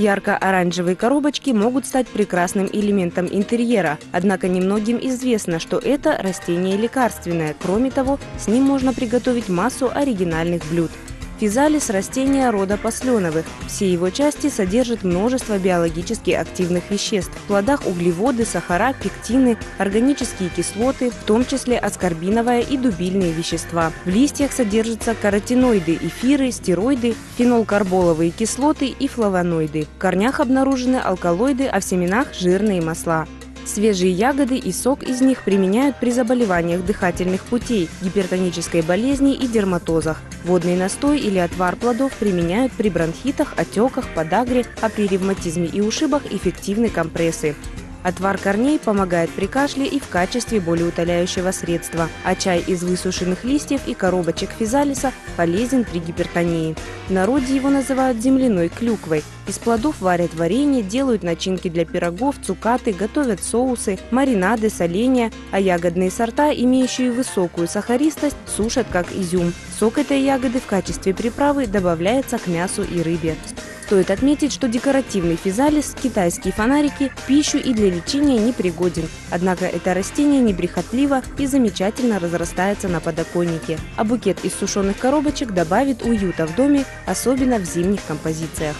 Ярко-оранжевые коробочки могут стать прекрасным элементом интерьера, однако немногим известно, что это растение лекарственное. Кроме того, с ним можно приготовить массу оригинальных блюд. Физалис – растение рода посленовых. Все его части содержат множество биологически активных веществ. В плодах углеводы, сахара, пектины, органические кислоты, в том числе аскорбиновое и дубильные вещества. В листьях содержатся каротиноиды, эфиры, стероиды, фенолкарболовые кислоты и флавоноиды. В корнях обнаружены алкалоиды, а в семенах – жирные масла. Свежие ягоды и сок из них применяют при заболеваниях дыхательных путей, гипертонической болезни и дерматозах. Водный настой или отвар плодов применяют при бронхитах, отеках, подагре, а при ревматизме и ушибах эффективны компрессы. Отвар корней помогает при кашле и в качестве болеутоляющего средства, а чай из высушенных листьев и коробочек физалиса полезен при гипертонии. В народе его называют земляной клюквой. Из плодов варят варенье, делают начинки для пирогов, цукаты, готовят соусы, маринады, соленья, а ягодные сорта, имеющие высокую сахаристость, сушат как изюм. Сок этой ягоды в качестве приправы добавляется к мясу и рыбе. Стоит отметить, что декоративный физалис, китайские фонарики, пищу и для лечения не пригоден. Однако это растение неприхотливо и замечательно разрастается на подоконнике. А букет из сушеных коробочек добавит уюта в доме, особенно в зимних композициях.